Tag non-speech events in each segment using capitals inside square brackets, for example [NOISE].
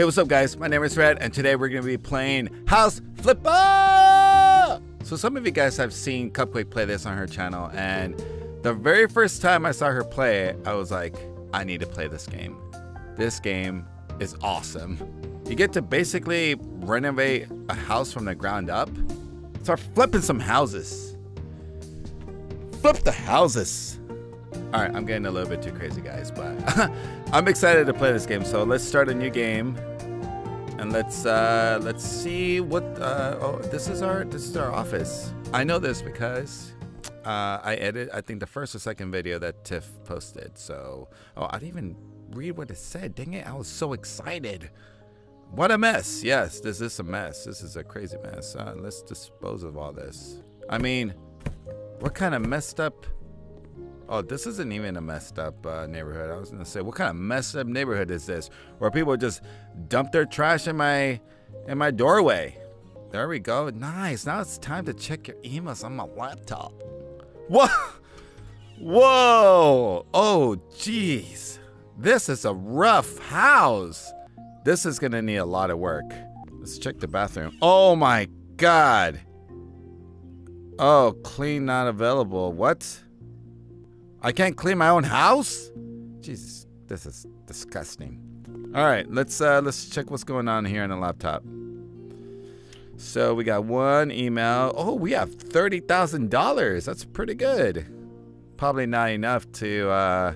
Hey, what's up, guys? My name is Red, and today we're going to be playing House Flipper! So, some of you guys have seen Cupquake play this on her channel, and the very first time I saw her play it, I was like, I need to play this game. This game is awesome. You get to basically renovate a house from the ground up. Start flipping some houses. Flip the houses. All right, I'm getting a little bit too crazy, guys, but [LAUGHS] I'm excited to play this game. So let's start a new game, and let's uh, let's see what. Uh, oh, this is our this is our office. I know this because uh, I edit. I think the first or second video that Tiff posted. So oh, I didn't even read what it said. Dang it! I was so excited. What a mess. Yes, this is a mess. This is a crazy mess. Uh, let's dispose of all this. I mean, what kind of messed up Oh, this isn't even a messed up uh, neighborhood. I was gonna say, what kind of messed up neighborhood is this, where people just dump their trash in my in my doorway? There we go. Nice. Now it's time to check your emails on my laptop. What? Whoa! Oh, jeez. This is a rough house. This is gonna need a lot of work. Let's check the bathroom. Oh my god. Oh, clean not available. What? I can't clean my own house? Jesus, this is disgusting. All right, let's uh, let's check what's going on here on the laptop. So we got one email. Oh, we have thirty thousand dollars. That's pretty good. Probably not enough to uh,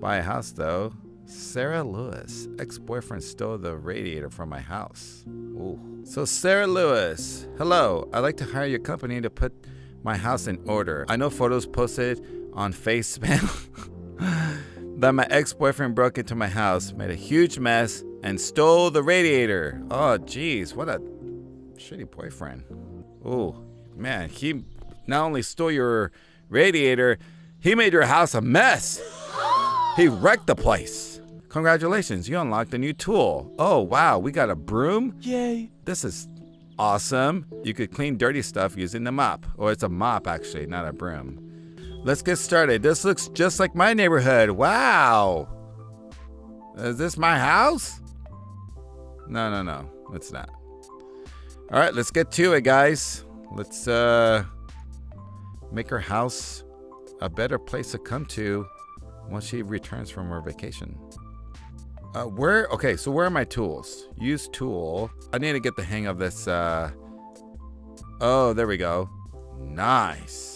buy a house though. Sarah Lewis, ex-boyfriend stole the radiator from my house. Ooh. So Sarah Lewis, hello. I'd like to hire your company to put my house in order. I know photos posted on FaceSpam [LAUGHS] that my ex-boyfriend broke into my house, made a huge mess, and stole the radiator. Oh, jeez, what a shitty boyfriend. Oh, man, he not only stole your radiator, he made your house a mess. [GASPS] He wrecked the place. Congratulations, you unlocked a new tool. Oh, wow, we got a broom? Yay. This is awesome. You could clean dirty stuff using the mop. Or it's a mop, actually, not a broom. Let's get started. This looks just like my neighborhood. Wow. Is this my house? No, no, no. It's not. All right, let's get to it, guys. Let's uh, make her house a better place to come to once she returns from her vacation. Uh, where? Okay, so where are my tools? Use tool. I need to get the hang of this. Uh, oh, there we go. Nice.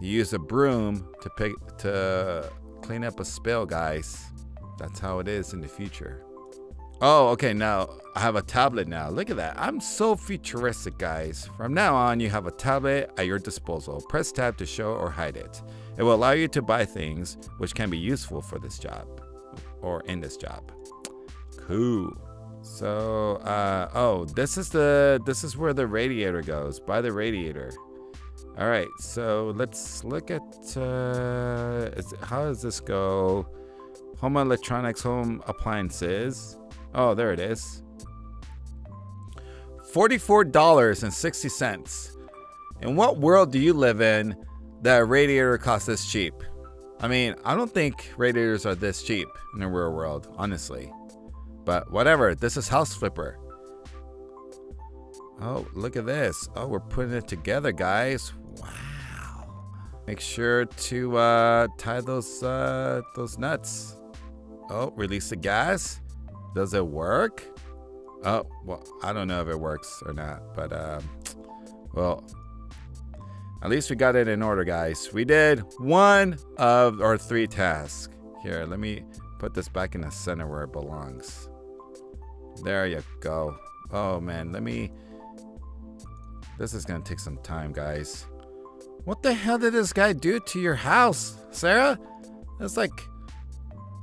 You use a broom to pick to clean up a spill, guys. That's how it is in the future. Oh, okay, now I have a tablet now. Look at that. I'm so futuristic, guys. From now on, you have a tablet at your disposal. Press tab to show or hide it. It will allow you to buy things which can be useful for this job or in this job. Cool. So, uh, oh, this is the, this is where the radiator goes. By the radiator. All right, so let's look at uh, is, how does this go? Home electronics, home appliances. Oh, there it is. $44.60. In what world do you live in that a radiator costs this cheap? I mean, I don't think radiators are this cheap in the real world, honestly. But whatever, this is House Flipper. Oh, look at this. Oh, we're putting it together, guys. Make sure to uh, tie those uh, those nuts. Oh, release the gas. Does it work? Oh, well, I don't know if it works or not, but um, well, at least we got it in order, guys. We did one of our three tasks. Here, let me put this back in the center where it belongs. There you go. Oh man, let me. This is gonna take some time, guys. What the hell did this guy do to your house, Sarah? It's like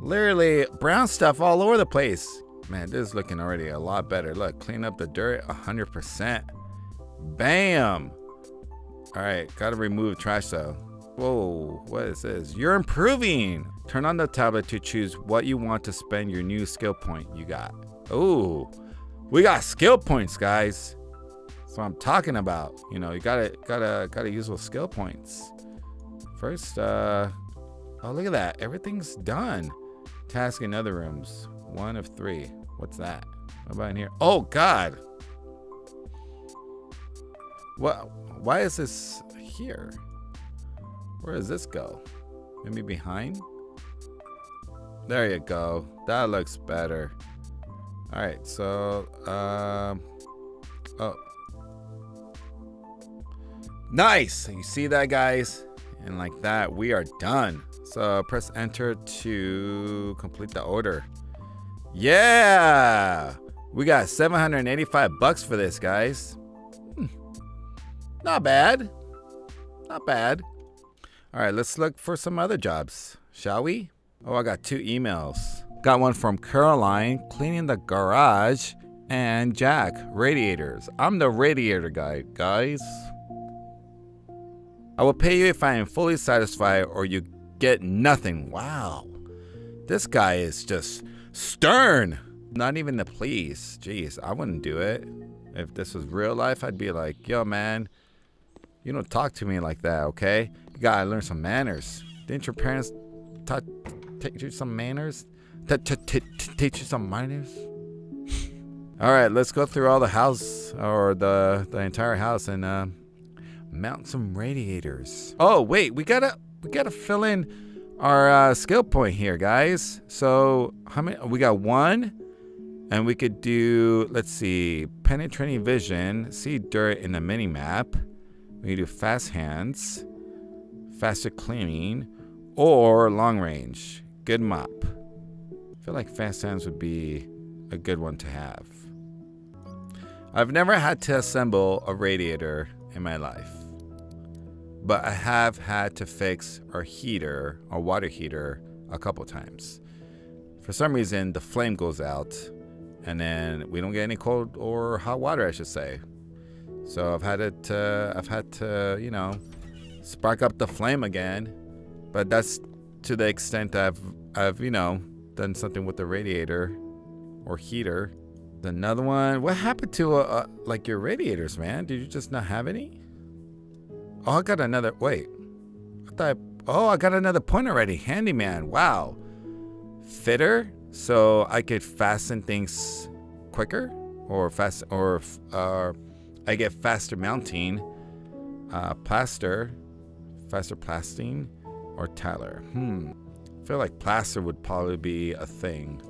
literally brown stuff all over the place. Man, this is looking already a lot better. Look, clean up the dirt 100%. Bam! All right, gotta remove trash though. Whoa, what is this? You're improving! Turn on the tablet to choose what you want to spend your new skill point you got. Oh, we got skill points, guys. That's what I'm talking about. You know, you gotta gotta gotta use those skill points. First, uh oh look at that. Everything's done. Task in other rooms. One of three. What's that? What about in here? Oh God. What? Why is this here? Where does this go? Maybe behind? There you go. That looks better. All right, so um, oh, nice. You see that, guys? And like that, we are done. So press enter to complete the order. Yeah, we got 785 bucks for this, guys. Hmm. Not bad. Not bad. All right, let's look for some other jobs, shall we? Oh, I got two emails. Got one from Caroline, cleaning the garage, and Jack, radiators. I'm the radiator guy, guys. I will pay you if I am fully satisfied or you get nothing. Wow. This guy is just stern. Not even the police. Jeez, I wouldn't do it. If this was real life, I'd be like, yo, man, you don't talk to me like that, okay? You gotta learn some manners. Didn't your parents teach you some manners? Teach you some manners? [LAUGHS] all right, let's go through all the house or the the entire house and uh, mount some radiators. Oh wait, we gotta we gotta fill in our uh, skill point here, guys. So how many? We got one, and we could do. Let's see, penetrating vision, see dirt in the mini map. We do fast hands, faster cleaning, or long range. Good mop. I feel like fast hands would be a good one to have. I've never had to assemble a radiator in my life, but I have had to fix our heater, our water heater, a couple times. For some reason, the flame goes out, and then we don't get any cold or hot water, I should say. So I've had it. Uh, I've had to, you know, spark up the flame again. But that's to the extent I've, I've, you know, done something with the radiator or heater. Another one. What happened to uh, uh, like your radiators, man? Did you just not have any? Oh, I got another. Wait. I thought. Oh, I got another point already. Handyman. Wow. Fitter. So I could fasten things quicker, or fast, or uh, I get faster mounting, uh, plaster, faster plasting, or tiler. Hmm. I feel like plaster would probably be a thing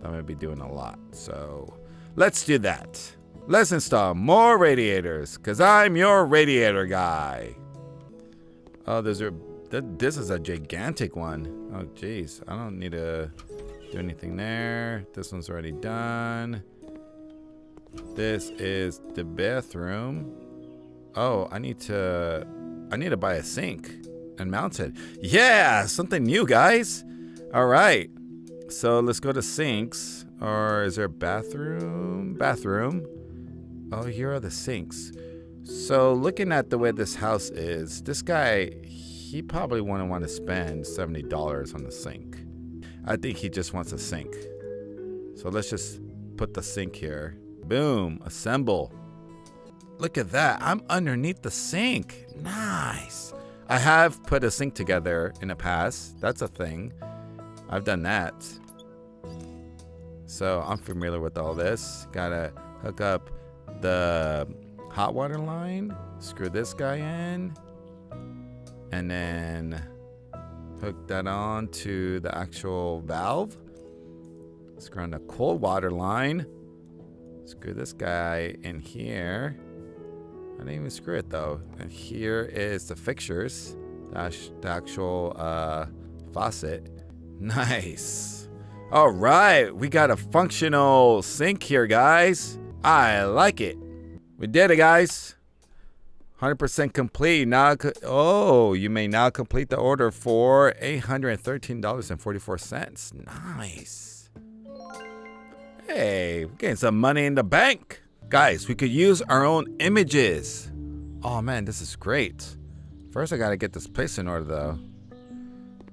that I'm gonna be doing a lot. So let's do that. Let's install more radiators, cause I'm your radiator guy. Oh, there's a this is a gigantic one. Oh, jeez. I don't need to do anything there. This one's already done. This is the bathroom. Oh, I need to I need to buy a sink and mount it. Yeah, something new, guys. All right. So let's go to sinks. Or is there a bathroom? Bathroom. Oh, here are the sinks. So looking at the way this house is, this guy, he probably wouldn't want to spend $70 on the sink. I think he just wants a sink. So let's just put the sink here. Boom, assemble. Look at that, I'm underneath the sink. Nice. I have put a sink together in the past. That's a thing. I've done that. So I'm familiar with all this. Gotta hook up the hot water line, screw this guy in, and then hook that on to the actual valve. Screw on the cold water line. Screw this guy in here. I didn't even screw it though. And here is the fixtures. That's the actual uh, faucet. [LAUGHS] Nice. All right, we got a functional sink here, guys. I like it. We did it, guys. 100% complete. Now, oh, you may now complete the order for $813.44. Nice. Hey, we're getting some money in the bank. Guys, we could use our own images. Oh man, this is great. First, I gotta get this place in order though.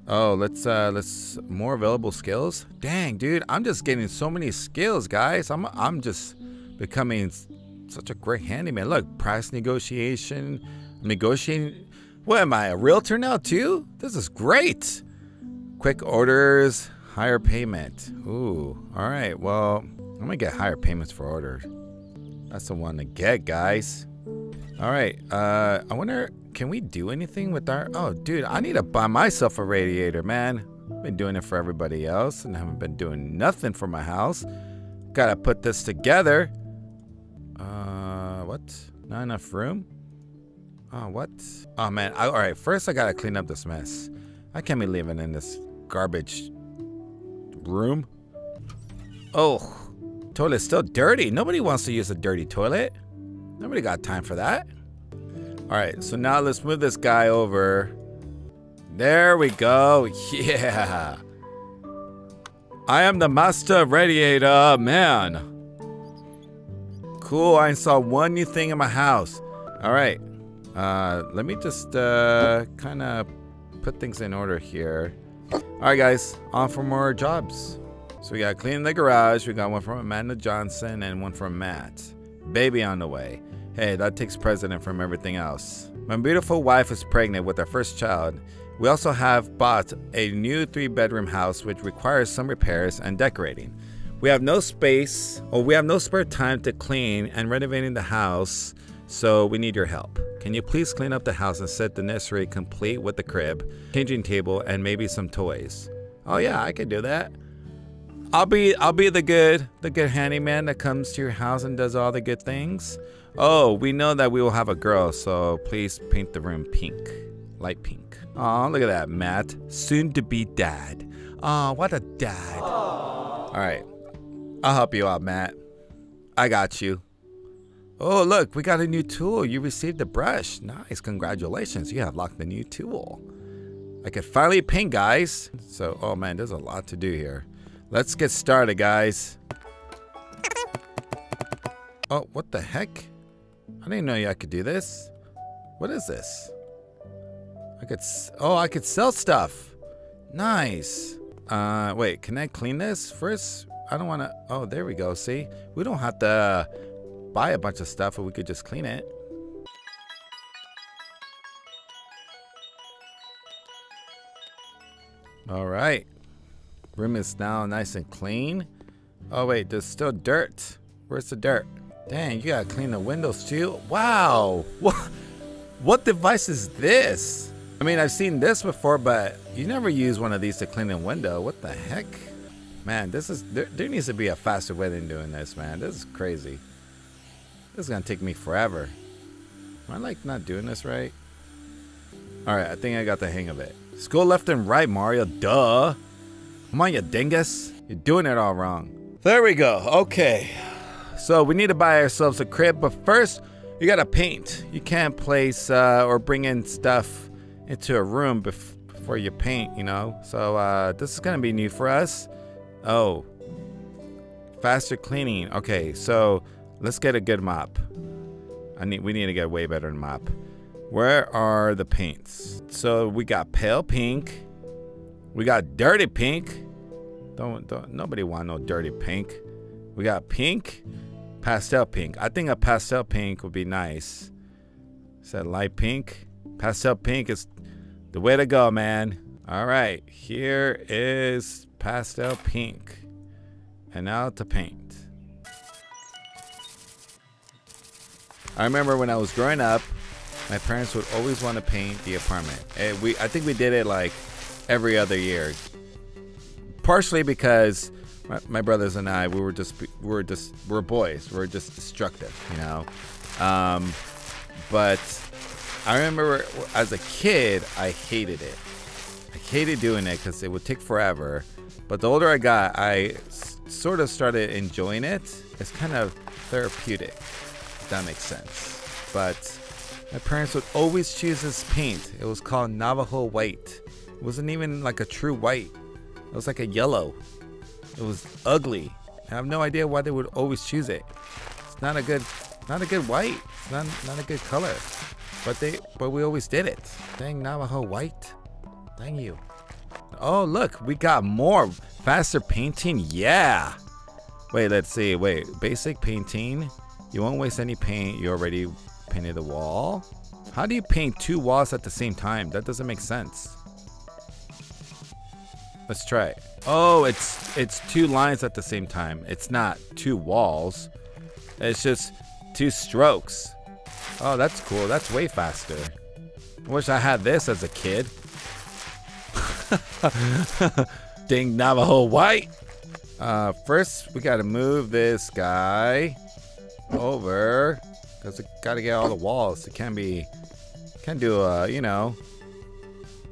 Oh, let's, uh, let's, more available skills? Dang, dude, I'm just getting so many skills, guys. I'm, I'm just becoming such a great handyman. Look, price negotiation, negotiating. What am I, a realtor now too? This is great. Quick orders, higher payment. Ooh, all right. Well, I'm gonna get higher payments for orders. That's the one to get, guys. All right. Uh, I wonder, can we do anything with our? Oh, dude, I need to buy myself a radiator, man. I've been doing it for everybody else, and haven't been doing nothing for my house. Gotta put this together. Not enough room? Oh, what? Oh man. I, all right. First, I gotta clean up this mess. I can't be living in this garbage room. Oh, toilet's still dirty. Nobody wants to use a dirty toilet. Nobody got time for that. All right, so now let's move this guy over. There we go. [LAUGHS] Yeah. I am the master radiator man. Cool, I saw one new thing in my house. All right. Uh, let me just uh, kind of put things in order here. All right, guys, on for more jobs. So we got cleaning the garage. We got one from Amanda Johnson and one from Matt. Baby on the way. Hey, that takes precedent from everything else. My beautiful wife is pregnant with our first child. We also have bought a new three bedroom house which requires some repairs and decorating. We have no space or we have no spare time to clean and renovating the house, so we need your help. Can you please clean up the house and set the nursery complete with the crib, changing table, and maybe some toys? Oh yeah, I can do that. I'll be I'll be the good the good handyman that comes to your house and does all the good things. Oh, we know that we will have a girl, so please paint the room pink, light pink. Oh, look at that, Matt, soon to be dad. Oh, what a dad. All right, I'll help you out, Matt. I got you. Oh, look, we got a new tool. You received a brush. Nice, congratulations. You have locked the new tool. I can finally paint, guys. So, oh man, there's a lot to do here. Let's get started, guys. Oh, what the heck? I didn't know I could do this. What is this? I could, oh, I could sell stuff. Nice. Uh, wait, can I clean this first? I don't want to, oh, there we go. See, we don't have to buy a bunch of stuff, or we could just clean it. All right. Room is now nice and clean. Oh wait, there's still dirt. Where's the dirt? Dang, you gotta clean the windows too? Wow! [LAUGHS] What, what device is this? I mean, I've seen this before, but you never use one of these to clean a window. What the heck? Man, this is, there, there needs to be a faster way than doing this, man. This is crazy. This is gonna take me forever. Am I like not doing this right? Alright, I think I got the hang of it. School left and right, Mario. Duh. Come on, you dingus. You're doing it all wrong. There we go. Okay. So we need to buy ourselves a crib, but first you gotta paint. You can't place uh, or bring in stuff into a room bef before you paint, you know? So uh, this is gonna be new for us. Oh. Faster cleaning. Okay, so let's get a good mop. I need we need to get way better mop. Where are the paints? So we got pale pink, we got dirty pink. Don't, don't nobody want no dirty pink. We got pink, pastel pink. I think a pastel pink would be nice. Said light pink. Pastel pink is the way to go, man. All right, here is pastel pink. And now to paint. I remember when I was growing up, my parents would always want to paint the apartment. And we, I think we did it like every other year. Partially because my, my, brothers and I, we were just we were just we are boys. We are just destructive, you know. Um, but I remember as a kid, I hated it. I hated doing it because it would take forever. But the older I got, I sort of started enjoying it. It's kind of therapeutic, if that makes sense. But my parents would always choose this paint. It was called Navajo White. It wasn't even like a true white. It was like a yellow. It was ugly. I have no idea why they would always choose it. It's not a good, not a good white. It's not, not a good color. But they, but we always did it. Dang Navajo white. Dang you. Oh look, we got more faster painting. Yeah. Wait, let's see. Wait, basic painting. You won't waste any paint. You already painted the wall. How do you paint two walls at the same time? That doesn't make sense. Let's try. Oh, it's it's two lines at the same time. It's not two walls. It's just two strokes. Oh, that's cool. That's way faster. I wish I had this as a kid. [LAUGHS] Ding Navajo White. Uh, first, we gotta move this guy over because it gotta get all the walls. It can't be, can't do a, you know,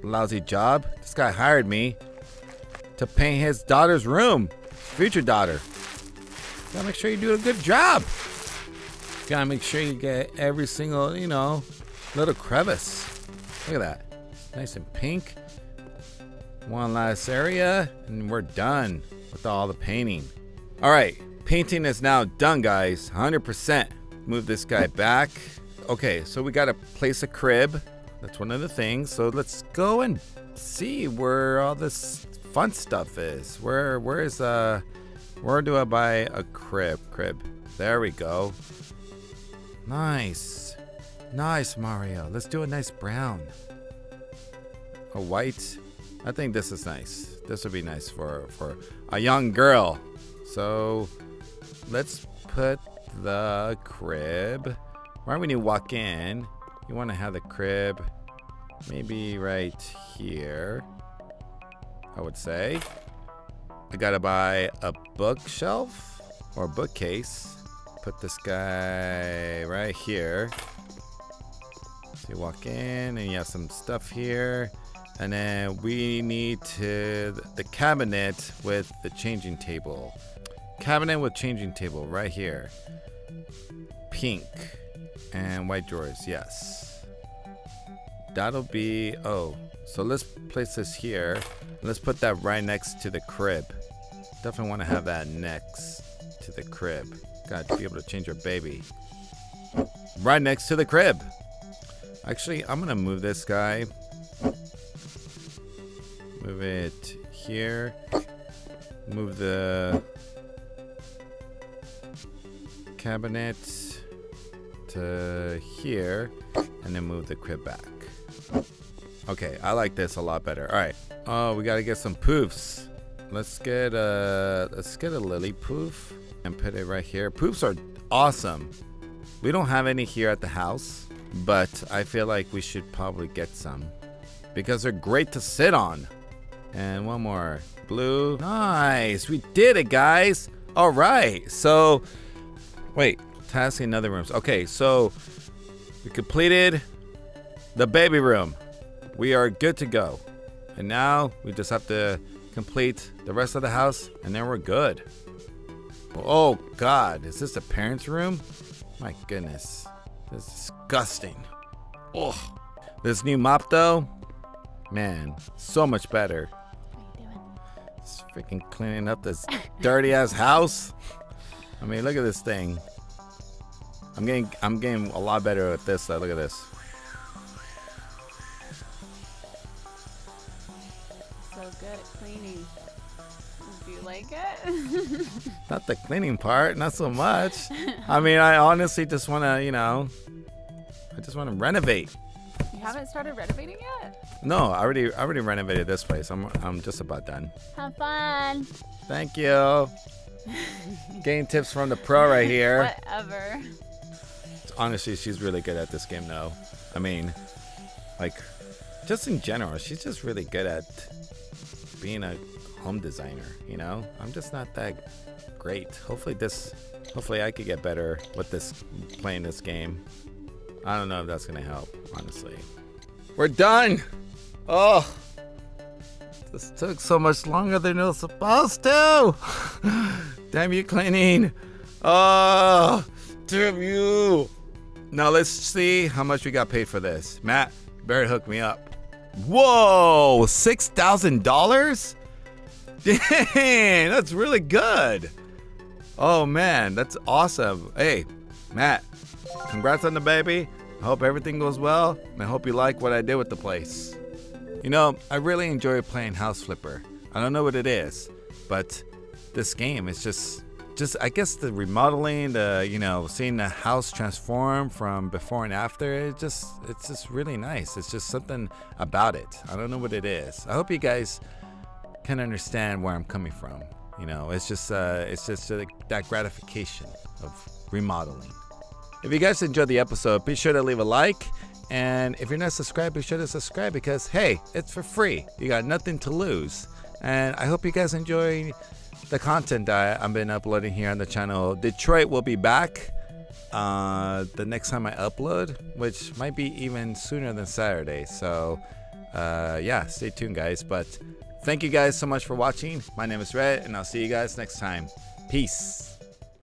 lousy job. This guy hired me to paint his daughter's room, future daughter. Gotta make sure you do a good job. Gotta make sure you get every single, you know, little crevice. Look at that. Nice and pink. One last area, and we're done with all the painting. All right, painting is now done, guys. 100%. Move this guy back. Okay, so we gotta place a crib. That's one of the things. So let's go and see where all this fun stuff is. Where where is uh where do I buy a crib? Crib. There we go. Nice. Nice, Mario. Let's do a nice brown. A white. I think this is nice. This would be nice for for a young girl. So let's put the crib. Right when you walk in, you want to have the crib maybe right here. I would say. I gotta buy a bookshelf or bookcase. Put this guy right here. So you walk in and you have some stuff here. And then we need to the cabinet with the changing table. Cabinet with changing table right here. Pink and white drawers, yes. That'll be oh, so let's place this here. Let's put that right next to the crib. Definitely want to have that next to the crib. Got to be able to change your baby. Right next to the crib. Actually, I'm gonna move this guy. Move it here. Move the cabinet to here, and then move the crib back. Okay, I like this a lot better. All right. Oh, we gotta get some poofs. Let's get a let's get a lily poof and put it right here. Poofs are awesome. We don't have any here at the house, but I feel like we should probably get some because they're great to sit on. And one more blue. Nice, we did it, guys. All right, so wait, tasking in other rooms. Okay, so we completed the baby room. We are good to go. And now we just have to complete the rest of the house and then we're good. Oh God, is this a parent's room? My goodness, this is disgusting. Oh, this new mop though, man, so much better. It's freaking cleaning up this dirty ass house. I mean, look at this thing. I'm getting, I'm getting a lot better at this. Though. Look at this. So good at cleaning. Do you like it? [LAUGHS] Not the cleaning part, not so much. I mean, I honestly just want to, you know, I just want to renovate. Haven't started renovating yet? No, I already, I already renovated this place. I'm, I'm just about done. Have fun. Thank you. [LAUGHS] Getting tips from the pro right here. Whatever. Honestly, she's really good at this game, though. I mean, like, just in general, she's just really good at being a home designer. You know, I'm just not that great. Hopefully, this, hopefully, I could get better with this playing this game. I don't know if that's gonna help, honestly. We're done. Oh, this took so much longer than it was supposed to. [SIGHS] Damn you, cleaning. Oh, damn you. Now let's see how much we got paid for this. Matt, you better hook me up. Whoa, six thousand dollars? Dang, that's really good. Oh man, that's awesome. Hey, Matt, congrats on the baby. I hope everything goes well, and I hope you like what I did with the place. You know, I really enjoy playing House Flipper. I don't know what it is, but this game is just just I guess the remodeling, the you know, seeing the house transform from before and after, it just it's just really nice. It's just something about it. I don't know what it is. I hope you guys can understand where I'm coming from. You know, it's just uh, it's just uh, that gratification of remodeling. If you guys enjoyed the episode, be sure to leave a like. And if you're not subscribed, be sure to subscribe because hey, it's for free. You got nothing to lose. And I hope you guys enjoy the content that I've been uploading here on the channel. Detroit will be back uh, the next time I upload, which might be even sooner than Saturday. So, uh, yeah, stay tuned, guys. But thank you guys so much for watching. My name is Red, and I'll see you guys next time. Peace.